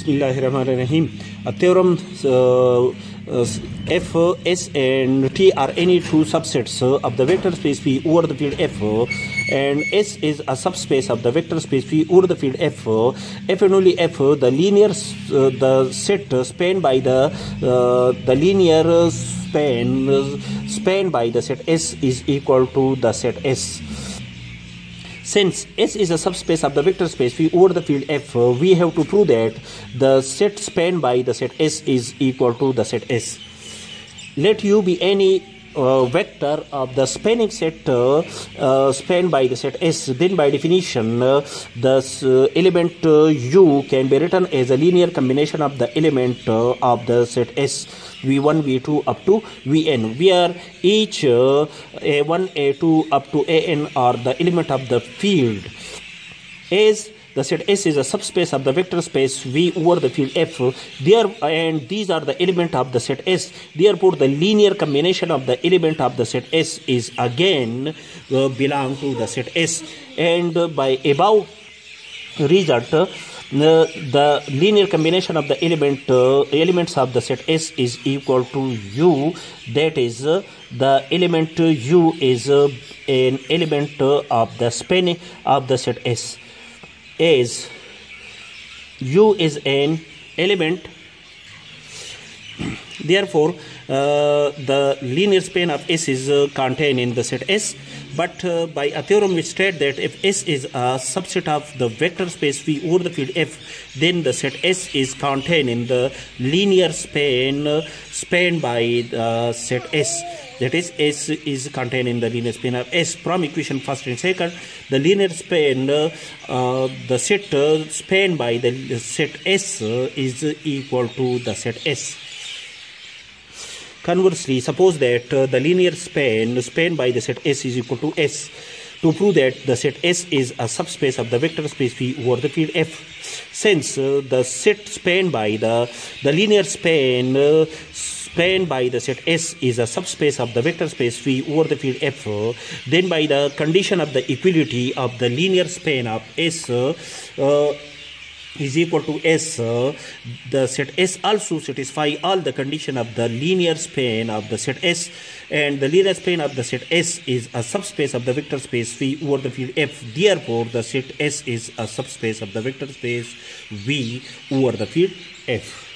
Bismillahirrahmanirrahim. A theorem uh, uh, F, S, and T are any two subsets uh, of the vector space V over the field F, and S is a subspace of the vector space V over the field F. F and only F, the linear, uh, the set spanned by the uh, the linear span spanned by the set S is equal to the set S. Since S is a subspace of the vector space V over the field F, uh, we have to prove that the set spanned by the set S is equal to the set S. Let U be any uh, vector of the spanning set uh, uh, spanned by the set S. Then, by definition, uh, the uh, element uh, U can be written as a linear combination of the element of the set S. V1, V2 up to Vn, where each A1, A2 up to An are the element of the field. As the set S is a subspace of the vector space V over the field F. There and these are the element of the set S. Therefore, the linear combination of the element of the set S is again uh, belong to the set S. And uh, by above result, uh, the linear combination of the element elements of the set S is equal to U. That is, the element U is an element of the span of the set S is u is an element. Therefore uh, the linear span of s is uh, contained in the set s but uh, by a theorem we state that if s is a subset of the vector space v over the field f then the set s is contained in the linear span uh, spanned by the set s. That is s is contained in the linear span of s from equation first and second. The linear span uh, uh, the set uh, span by the set s is equal to the set s conversely suppose that uh, the linear span span by the set s is equal to s to prove that the set S is a subspace of the vector space V over the field F. Since uh, the set span by the, the linear span uh, spanned by the set S is a subspace of the vector space V over the field F, then by the condition of the equality of the linear span of S uh, is equal to S, the set S also satisfy all the condition of the linear span of the set S and the linear span of the set S is a subspace of the vector space V over the field F. Therefore, the set S is a subspace of the vector space V over the field F.